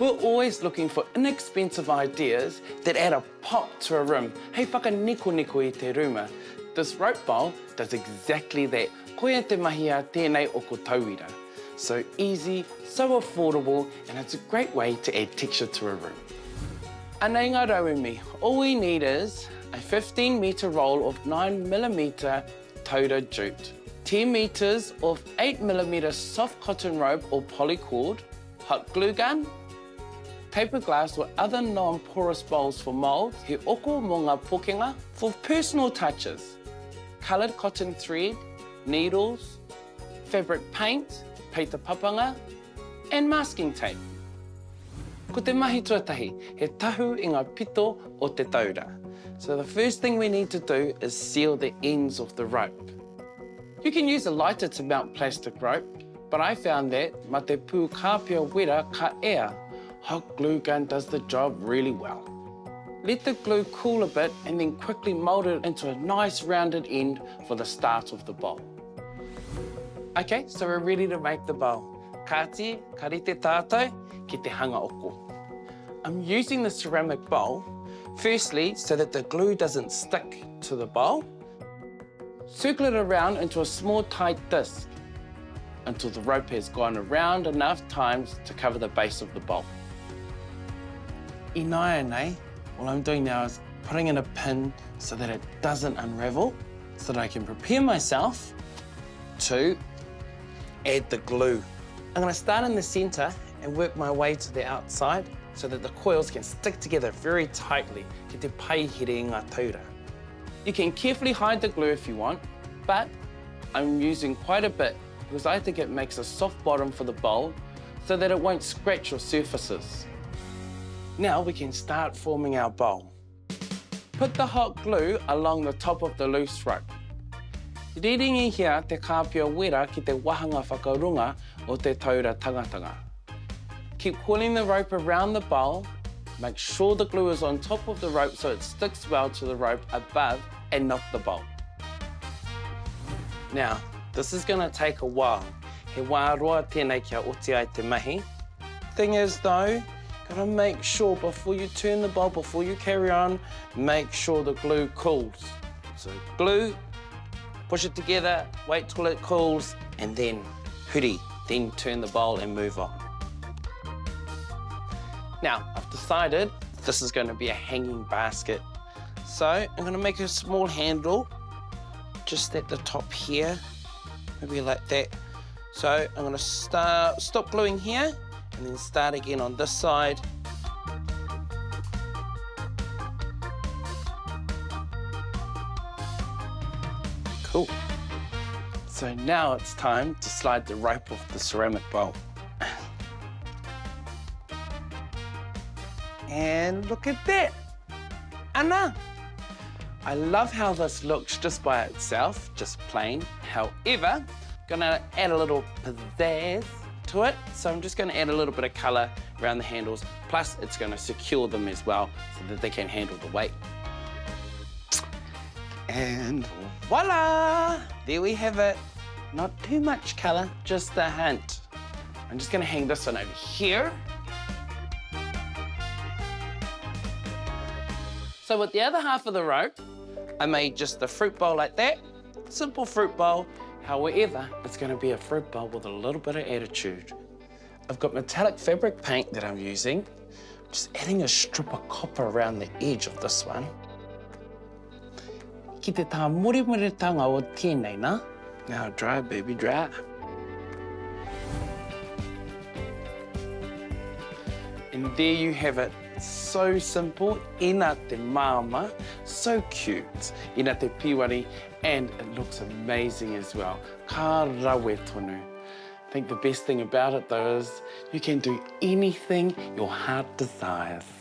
We're always looking for inexpensive ideas that add a pop to a room. Hei whakaniko niko i te ruma. This rope bowl does exactly that. Koia te mahi a tēnei o ko tauira. So easy, so affordable, and it's a great way to add texture to a room. Anei ngā rau mi, all we need is a 15 metre roll of 9 millimetre Toda jute, 10 metres of 8 millimetre soft cotton rope or polycord, hot glue gun, paper glass or other non-porous bowls for mould, he oko mō ngā pokenga for personal touches, coloured cotton thread, needles, fabric paint, peita papanga, and masking tape. Ko te mahi tuatahi, he tahu i ngā pito o te taura. So the first thing we need to do is seal the ends of the rope. You can use a lighter to mount plastic rope, but I found that ma te pū kāpia wera ka ea. Hot glue gun does the job really well. Let the glue cool a bit and then quickly mould it into a nice rounded end for the start of the bowl. Okay, so we're ready to make the bowl. Kāti, karite tātou, ki te hanga oko. I'm using the ceramic bowl, firstly, so that the glue doesn't stick to the bowl. Circle it around into a small tight disc until the rope has gone around enough times to cover the base of the bowl. Inaya nei, what I'm doing now is putting in a pin so that it doesn't unravel, so that I can prepare myself to add the glue. I'm gonna start in the center and work my way to the outside so that the coils can stick together very tightly ki te pai here ngā taura. You can carefully hide the glue if you want, but I'm using quite a bit because I think it makes a soft bottom for the bowl so that it won't scratch your surfaces. Now we can start forming our bowl. Put the hot glue along the top of the loose rope. Riringi hia te kāpio wera ki te wahanga whakarunga o te taura tangatanga. Keep pulling the rope around the bowl. Make sure the glue is on top of the rope so it sticks well to the rope above and not the bowl. Now, this is going to take a while. He wā roa tēnei kia oti ai te mahi. Thing is though, gotta make sure before you turn the bowl, before you carry on, make sure the glue cools. So glue, push it together, wait till it cools, and then hoodie, then turn the bowl and move on. Now, I've decided this is going to be a hanging basket. So I'm to make a small handle just at the top here, maybe like that. So I'm to start, stop gluing here and then start again on this side. Cool. So now it's time to slide the rope off the ceramic bowl. And look at that. Anna. I love how this looks just by itself, just plain. However, gonna add a little pizzazz to it. So I'm just gonna add a little bit of color around the handles. Plus, it's gonna secure them as well so that they can handle the weight. And voila! There we have it. Not too much color, just a hint. I'm just gonna hang this one over here. So with the other half of the rope, I made just a fruit bowl like that. Simple fruit bowl. However, it's gonna be a fruit bowl with a little bit of attitude. I've got metallic fabric paint that I'm using. Just adding a strip of copper around the edge of this one. Ki te o tēnei, na? Now dry, baby, dry. And there you have it. So simple, ina te mama, so cute, ina te piwari, and it looks amazing as well. Ka rawe tonu. I think the best thing about it though is you can do anything your heart desires.